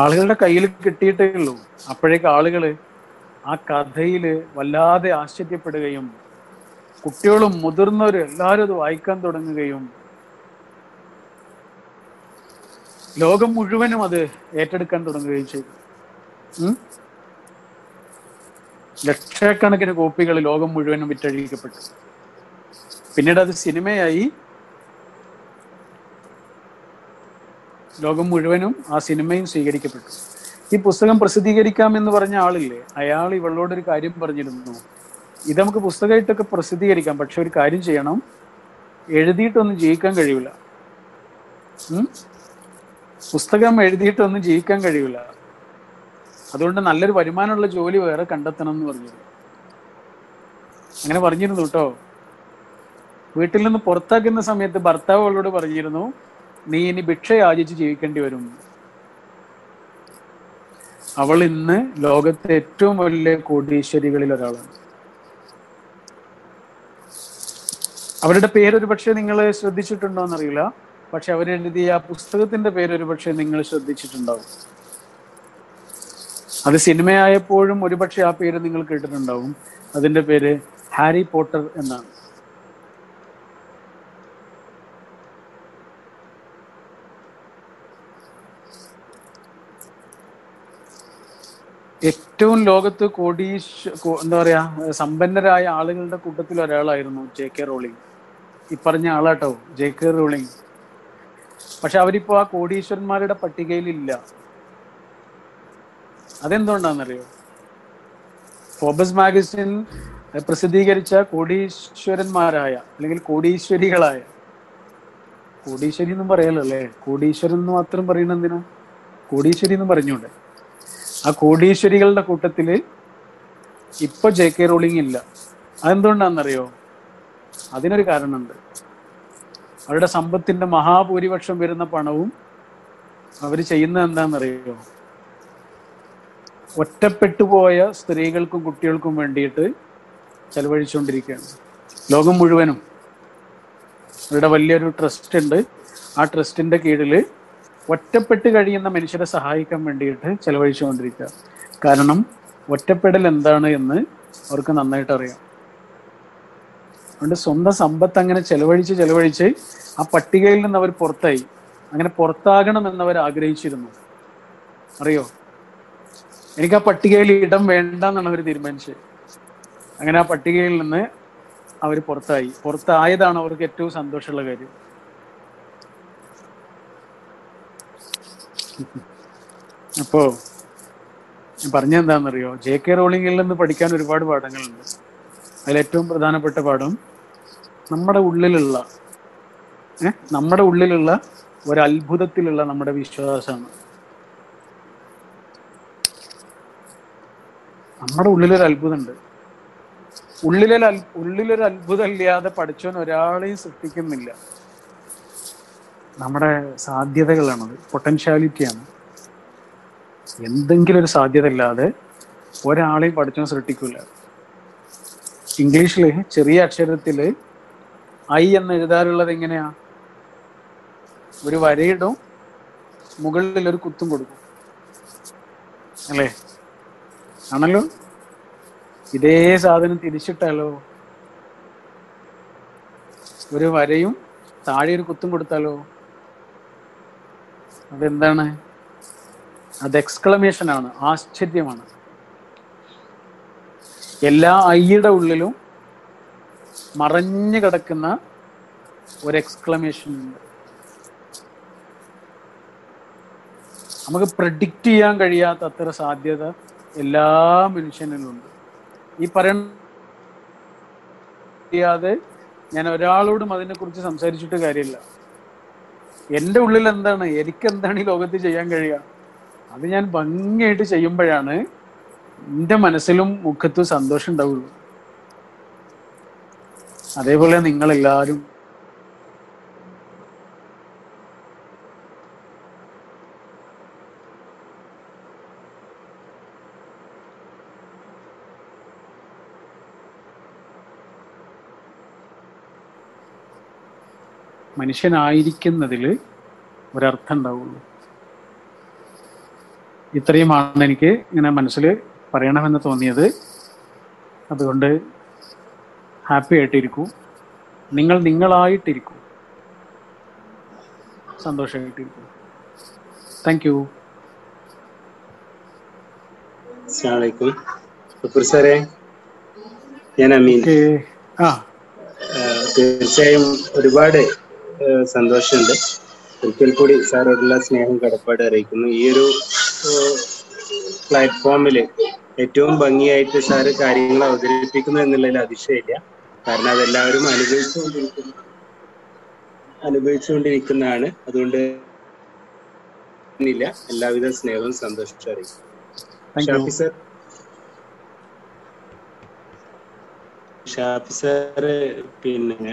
ആളുകളുടെ കയ്യിൽ കിട്ടിയിട്ടേ ഉള്ളൂ. അപ്പോഴേക്ക് ആളുകൾ ആ കഥയിൽ വല്ലാതെ ആശ്ചര്യപ്പെടുകയും കുട്ടികളും മുതിർന്നവരും എല്ലാവരും അത് വായിക്കാൻ തുടങ്ങുകയും ലോകം മുഴുവനും അത് ഏറ്റെടുക്കാൻ തുടങ്ങുകയും ചെയ്തു? ലക്ഷക്കണക്കിന് കോപ്പികൾ ലോകം മുഴുവനും വിറ്റഴിക്കപ്പെട്ടു. പിന്നീട് അത് സിനിമയായി ലോകം മുഴുവനും ആ സിനിമയും സ്വീകരിക്കപ്പെട്ടു. ഈ പുസ്തകം പ്രസിദ്ധീകരിക്കാം എന്ന് പറഞ്ഞ ആളില്ലേ? അയാൾ ഇവളോട് ഒരു കാര്യം പറഞ്ഞിരുന്നു. ഇത് നമുക്ക് പുസ്തകമായിട്ടൊക്കെ പ്രസിദ്ധീകരിക്കാം പക്ഷെ ഒരു കാര്യം ചെയ്യണം. എഴുതിയിട്ടൊന്നും ജയിക്കാൻ കഴിയില്ല? പുസ്തകം എഴുതിയിട്ടൊന്നും ജയിക്കാൻ കഴിയില്ല അതുകൊണ്ട് നല്ലൊരു വരുമാനമുള്ള ജോലി വേറെ കണ്ടെത്തണം എന്ന് പറഞ്ഞിരുന്നു അങ്ങനെ പറഞ്ഞിരുന്നു കേട്ടോ. വീട്ടിൽ നിന്ന് പുറത്താക്കുന്ന സമയത്ത് ഭർത്താവ് അവളോട് പറഞ്ഞിരുന്നു നീ ഇനി ഭിക്ഷ യാചിച്ച് ജീവിക്കേണ്ടി വരും. അവൾ ഇന്ന് ലോകത്തെ ഏറ്റവും വലിയ കോടീശ്വരികളിൽ ഒരാളാണ്. അവരുടെ പേരൊരു പക്ഷെ നിങ്ങൾ ശ്രദ്ധിച്ചിട്ടുണ്ടോ എന്നറിയില്ല. പക്ഷെ അവരെഴുതിയ ആ പുസ്തകത്തിന്റെ പേരൊരു പക്ഷേ നിങ്ങൾ ശ്രദ്ധിച്ചിട്ടുണ്ടാവും. അത് സിനിമയായപ്പോഴും ഒരുപക്ഷെ ആ പേര് നിങ്ങൾ കേട്ടിട്ടുണ്ടാവും. അതിന്റെ പേര് ഹാരി പോട്ടർ എന്നാണ്. ഏറ്റവും ലോകത്ത് കോടീശ് എന്താ പറയാ സമ്പന്നരായ ആളുകളുടെ കൂട്ടത്തിൽ ഒരാളായിരുന്നു ജെ കെ റോളിംഗ് ഈ പറഞ്ഞ ആളാട്ടോ ജെ കെ റോളിംഗ് പക്ഷെ അവരിപ്പോ ആ കോടീശ്വരന്മാരുടെ പട്ടികയിലില്ല. അതെന്തുകൊണ്ടാണെന്നറിയോ? ഫോബസ് മാഗസിൻ പ്രസിദ്ധീകരിച്ച കോടീശ്വരന്മാരായ അല്ലെങ്കിൽ കോടീശ്വരികളായ. കോടീശ്വരി എന്നും പറയല്ലോ അല്ലേ കോടീശ്വരൻ എന്ന് മാത്രം പറയണെന്തിനാ കോടീശ്വരി എന്ന് പറഞ്ഞൂടെ ആ കോടീശ്വരികളുടെ കൂട്ടത്തിൽ ഇപ്പൊ ജെ കെ റോളിംഗ് ഇല്ല. അതെന്തുകൊണ്ടാണെന്നറിയോ? അതിനൊരു കാരണമുണ്ട്. അവരുടെ സമ്പത്തിന്റെ മഹാഭൂരിപക്ഷം വരുന്ന പണവും അവർ ചെയ്യുന്നത് എന്താണെന്നറിയോ? ഒറ്റപ്പെട്ടു പോയ സ്ത്രീകൾക്കും കുട്ടികൾക്കും വേണ്ടിയിട്ട് ചെലവഴിച്ചുകൊണ്ടിരിക്കുകയാണ്. ലോകം മുഴുവനും. അവരുടെ വലിയൊരു ട്രസ്റ്റ് ഉണ്ട്. ആ ട്രസ്റ്റിന്റെ കീഴിൽ ഒറ്റപ്പെട്ട് കഴിയുന്ന മനുഷ്യരെ സഹായിക്കാൻ വേണ്ടിയിട്ട് ചെലവഴിച്ചുകൊണ്ടിരിക്കുക. കാരണം ഒറ്റപ്പെടൽ എന്താണ് എന്ന് അവർക്ക് നന്നായിട്ട് അറിയാം. അതുകൊണ്ട് സ്വന്തം സമ്പത്ത് അങ്ങനെ ചെലവഴിച്ച് ചെലവഴിച്ച് ആ പട്ടികയിൽ നിന്ന് അവർ പുറത്തായി. അങ്ങനെ പുറത്താകണം എന്നവർ ആഗ്രഹിച്ചിരുന്നു. അറിയോ? എനിക്ക് ആ പട്ടികയിൽ ഇടം വേണ്ട എന്നാണ് അവർ തീരുമാനിച്ചത്. അങ്ങനെ ആ പട്ടികയിൽ നിന്ന് അവർ പുറത്തായി. പുറത്തായതാണ് അവർക്ക് ഏറ്റവും സന്തോഷമുള്ള കാര്യം. അപ്പോ പറഞ്ഞെന്താണെന്നറിയോ ജെ കെ റോളിംഗിൽ നിന്ന് പഠിക്കാൻ ഒരുപാട് പാഠങ്ങളുണ്ട്. അതിലേറ്റവും പ്രധാനപ്പെട്ട പാഠം നമ്മുടെ ഉള്ളിലുള്ള നമ്മുടെ ഉള്ളിലുള്ള ഒരു അത്ഭുതത്തിലുള്ള നമ്മുടെ വിശ്വാസമാണ്. നമ്മുടെ ഉള്ളിലൊരു അത്ഭുതമുണ്ട്. ഉള്ളിലൊരു അൽ- ഉള്ളിലൊരു അത്ഭുതം ഇല്ലാതെ പഠിച്ചവൻ ഒരാളെയും സൃഷ്ടിക്കുന്നില്ല. നമ്മുടെ സാധ്യതകളാണത്. പൊട്ടൻഷ്യാലിറ്റിയാണ് എന്തെങ്കിലും ഒരു സാധ്യത ഇല്ലാതെ ഒരാളെയും പഠിച്ചു സൃഷ്ടിക്കില്ല ഇംഗ്ലീഷിൽ ചെറിയ അക്ഷരത്തിൽ ഐ എന്ന് എഴുതാറുള്ളത് എങ്ങനെയാ? ഒരു വരയിടും മുകളിൽ ഒരു കുത്തും കൊടുക്കും. അല്ലേ? ആണല്ലോ? ഇതേ സാധനം തിരിച്ചിട്ടാലോ? ഒരു വരയും താഴെ ഒരു കുത്തും കൊടുത്താലോ? അതെന്താണ്? അത് എക്സ്ക്ലമേഷൻ ആണ്. ആശ്ചര്യമാണ്. എല്ലാ ഐയുടെ ഉള്ളിലും മറഞ്ഞു കിടക്കുന്ന ഒരു എക്സ്ക്ലമേഷൻ ഉണ്ട്. നമുക്ക് പ്രഡിക്റ്റ് ചെയ്യാൻ കഴിയാത്ത അത്ര സാധ്യത എല്ലാ മനുഷ്യനിലും ഉണ്ട് ഈ പറയണ ചെയ്യാതെ ഞാൻ ഒരാളോടും അതിനെക്കുറിച്ച് സംസാരിച്ചിട്ട് കാര്യമില്ല. എന്റെ ഉള്ളിൽ എന്താണ്? എനിക്ക് എന്താണ് ഈ ലോകത്ത് ചെയ്യാൻ കഴിയുക? അത് ഞാൻ ഭംഗിയായിട്ട് ചെയ്യുമ്പോഴാണ് എന്റെ മനസ്സിലും മുഖത്തും സന്തോഷം ഉണ്ടാവുള്ളൂ. അതേപോലെ നിങ്ങളെല്ലാവരും മനുഷ്യനായിരിക്കുന്നതിൽ ഒരർത്ഥം ഉണ്ടാവുള്ളൂ ഇത്രയുമാണ് എനിക്ക് ഇങ്ങനെ മനസ്സിൽ പറയണമെന്ന് തോന്നിയത്. അതുകൊണ്ട് ഹാപ്പി ആയിട്ടിരിക്കൂ. നിങ്ങൾ നിങ്ങളായിട്ടിരിക്കൂ. സന്തോഷമായിട്ടിരിക്കൂ താങ്ക് യു സാറേ ഞാൻ അമീൻ. ആ. തീർച്ചയായും ഒരുപാട് സന്തോഷമുണ്ട്. ഒരിക്കൽ കൂടി സാറോടുള്ള സ്നേഹം കടപ്പാട് അറിയിക്കുന്നു. ഈ ഒരു പ്ലാറ്റ്ഫോമിൽ ഏറ്റവും ഭംഗിയായിട്ട് സാറ് കാര്യങ്ങൾ അവതരിപ്പിക്കുന്നു എന്നുള്ളതിൽ അതിശയമില്ല. കാരണം അതെല്ലാവരും അനുഭവിച്ചുകൊണ്ടിരിക്കുന്നു അനുഭവിച്ചുകൊണ്ടിരിക്കുന്നതാണ്. അതുകൊണ്ട് എല്ലാവിധ സ്നേഹവും സന്തോഷിച്ചു അറിയിക്കും ഷാഫി സർ? ഷാഫി സാറ് പിന്നെ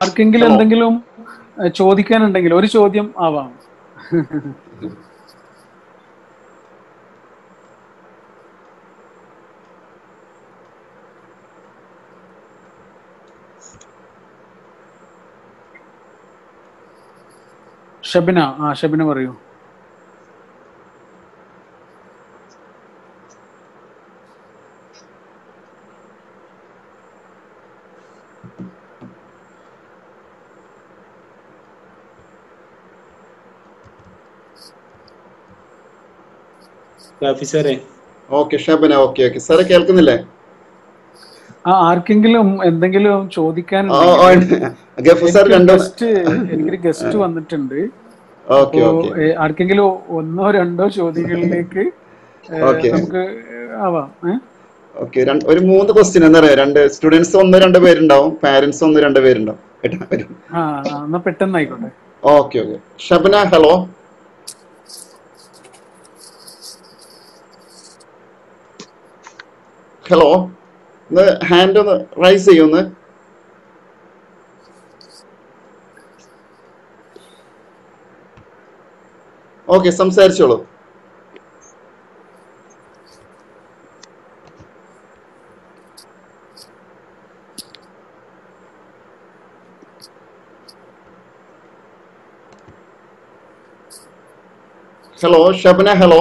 ആർക്കെങ്കിലും എന്തെങ്കിലും ചോദിക്കാനുണ്ടെങ്കിൽ ഒരു ചോദ്യം ആവാം. ഷബിന ആ ഷബിന പറയൂ. സാറേ ഓക്കെ ഷബന ഓക്കെ ഓക്കെ. സാറെ കേൾക്കുന്നില്ലേ? ആ ആർക്കെങ്കിലും എന്തെങ്കിലും ചോദിക്കാൻ എനിക്കൊരു ഗസ്റ്റ് വന്നിട്ടുണ്ട്. ആർക്കെങ്കിലും ഒന്നോ രണ്ടോ ചോദ്യങ്ങളിലേക്ക് നമുക്ക് ആവാം? ഓക്കെ ഒരു മൂന്ന് ക്വസ്റ്റ്യൻ എന്താ പറയാ? രണ്ട് സ്റ്റുഡൻസ് ഒന്ന് രണ്ട് പേരുണ്ടാവും പാരന്റ്സ് ഒന്ന് രണ്ട് പേരുണ്ടാവും. പെട്ടെന്ന് ആയിക്കോട്ടെ okay okay. Shabana hello hello ഒന്ന് ഹാൻഡ് ഒന്ന് റൈസ് ചെയ്യൊന്ന് ഓക്കെ സംസാരിച്ചോളൂ. Hello Shabana hello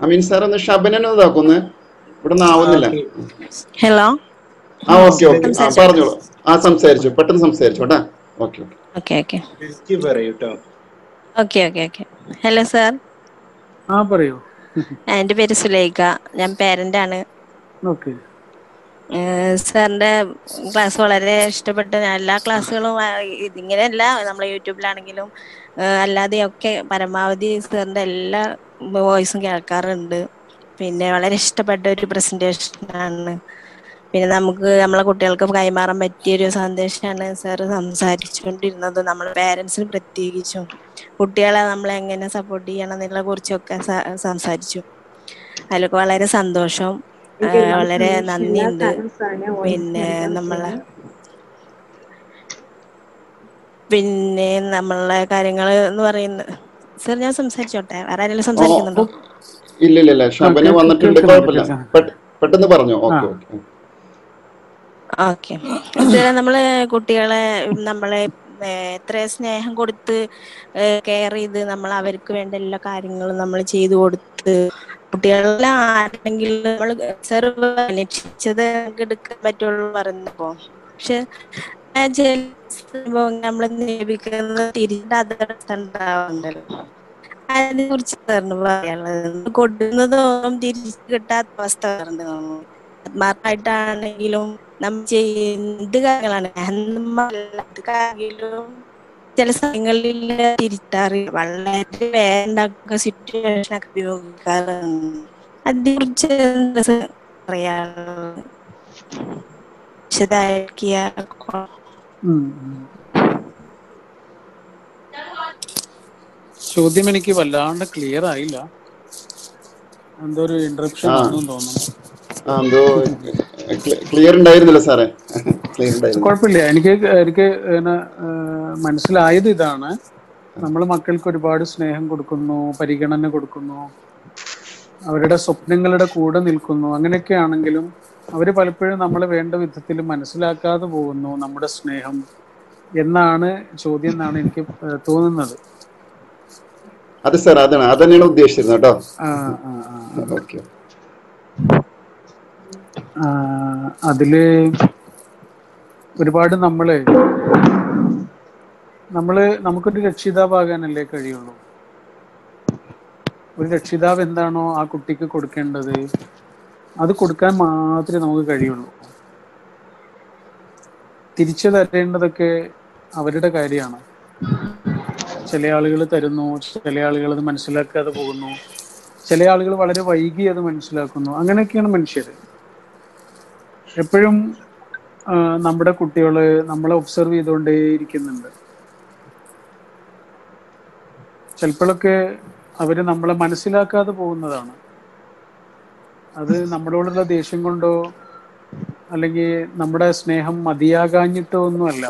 Ameen sir ഒന്ന് ഷബനെ ഇതാക്കൊന്ന് ഇവിടെ ആവുന്നില്ല. ഹലോ ആ ഓക്കെ ഓക്കെ. ആ പറഞ്ഞോളൂ. ആ സംസാരിച്ചു. പെട്ടെന്ന് സംസാരിച്ചു കേട്ടാ. Okay okay. Okay okay. Okay okay hello sir ആ പറയൂ. എന്റെ പേര് സുലൈഖ. ഞാൻ പേരന്റ് ആണ്. ഓക്കെ. സാറിന്റെ ക്ലാസ് വളരെ ഇഷ്ടപ്പെട്ടു ഞാൻ എല്ലാ ക്ലാസ്സുകളും ഇതിങ്ങനെയല്ല നമ്മളെ യൂട്യൂബിലാണെങ്കിലും അല്ലാതെയൊക്കെ പരമാവധി സാറിന്റെ എല്ലാ വോയിസും കേൾക്കാറുണ്ട്. പിന്നെ വളരെ ഇഷ്ടപ്പെട്ട ഒരു പ്രസന്റേഷനാണ്. പിന്നെ നമുക്ക് നമ്മളെ കുട്ടികൾക്ക് കൈമാറാൻ പറ്റിയൊരു സന്ദേശമാണ് സാറ് സംസാരിച്ചുകൊണ്ടിരുന്നത്. നമ്മളെ പേരൻസിന് പ്രത്യേകിച്ചും. കുട്ടികളെ നമ്മൾ എങ്ങനെ സപ്പോർട്ട് ചെയ്യണം എന്നുള്ള കുറിച്ചൊക്കെ സംസാരിച്ചു. അതിലൊക്കെ വളരെ സന്തോഷം. വളരെ നന്ദിയുണ്ട്. പിന്നെ നമ്മളെ പിന്നെ നമ്മളെ കാര്യങ്ങൾ എന്ന് പറയുന്നത് സർ ഞാൻ സംസാരിച്ചോട്ടെ? വേറെ ആരെങ്കിലും സംസാരിക്കുന്നുണ്ടോ? ഇല്ല ഇല്ല ഇല്ല ഷബന വന്നിട്ടുണ്ട് കുഴപ്പമില്ല. പെട്ടെന്ന് പറഞ്ഞോ. ഓക്കെ. ഓക്കെ ഓക്കെ നമ്മൾ കുട്ടികളെ നമ്മളെ എത്ര സ്നേഹം കൊടുത്ത് കെയർ ചെയ്ത് നമ്മൾ അവർക്ക് വേണ്ട എല്ലാ കാര്യങ്ങളും നമ്മൾ ചെയ്തു കൊടുത്ത് കുട്ടികളെ ആരെങ്കിലും നമ്മൾ സെർവ് ലക്ഷിച്ചത് എടുക്കാൻ പറ്റുള്ളൂ പറഞ്ഞപ്പോ പക്ഷെ നമ്മൾ നിയമിക്കുന്നത് കൊടുക്കുന്നതൊന്നും തിരിച്ചു കിട്ടാത്ത അവസ്ഥ ആത്മാർത്ഥമായിട്ടാണെങ്കിലും നമ്മൾ ചെയ്യുന്ന എന്ത് കാര്യങ്ങളാണ്? എന്ത് ചില സമയങ്ങളിൽ തിരിച്ചറിയ വളരെ വേണ്ട സിറ്റുവേഷൻ ഒക്കെ ഉപയോഗിക്കാറുണ്ട്. അതിനെ കുറിച്ച് എന്താ ഉം. ചോദ്യം എനിക്ക് വല്ലാണ്ട് ക്ലിയർ ആയില്ല. എന്തോ ഒരു ഇന്റർപ്ഷൻ ആ. തോന്നുന്നു. ക്ലിയർ ഉണ്ടായിരുന്നില്ല സാറേ. കുഴപ്പമില്ല. എനിക്ക് എനിക്ക് മനസ്സിലായത് ഇതാണ്. നമ്മൾ മക്കൾക്ക് ഒരുപാട് സ്നേഹം കൊടുക്കുന്നു പരിഗണന കൊടുക്കുന്നു. അവരുടെ സ്വപ്നങ്ങളുടെ കൂടെ നിൽക്കുന്നു. അങ്ങനെയൊക്കെ ആണെങ്കിലും അവർ പലപ്പോഴും നമ്മൾ വേണ്ട വിധത്തിൽ മനസ്സിലാക്കാതെ പോകുന്നു നമ്മുടെ സ്നേഹം എന്നാണ് ചോദ്യം എന്നാണ് എനിക്ക് തോന്നുന്നത്. അത് സാർ അതാണ്. അതന്നെയാണ് ഉദ്ദേശിച്ചിരുന്നത് കേട്ടോ. ഓക്കെ. അതിൽ ഒരുപാട് നമ്മൾ നമ്മൾ നമുക്കൊരു രക്ഷിതാവാകാനല്ലേ കഴിയുള്ളൂ? ഒരു രക്ഷിതാവ് എന്താണോ ആ കുട്ടിക്ക് കൊടുക്കേണ്ടത്? അത് കൊടുക്കാൻ മാത്രമേ നമുക്ക് കഴിയുള്ളൂ. തിരിച്ചു തരേണ്ടതൊക്കെ അവരുടെ കാര്യമാണ്. ചില ആളുകൾ തരുന്നു ചില ആളുകൾ അത് മനസ്സിലാക്കാതെ പോകുന്നു ചില ആളുകൾ വളരെ വൈകി അത് മനസ്സിലാക്കുന്നു. അങ്ങനെയൊക്കെയാണ് മനുഷ്യർ എപ്പോഴും നമ്മുടെ കുട്ടികൾ നമ്മളെ ഒബ്സർവ് ചെയ്തുകൊണ്ടേ ഇരിക്കുന്നുണ്ട്. ചിലപ്പോഴൊക്കെ അവർ നമ്മളെ മനസ്സിലാക്കാതെ പോകുന്നതാണ്. അത് നമ്മളോടുള്ള ദേഷ്യം കൊണ്ടോ അല്ലെങ്കിൽ നമ്മുടെ സ്നേഹം മതിയാകാഞ്ഞിട്ടോ ഒന്നുമല്ല.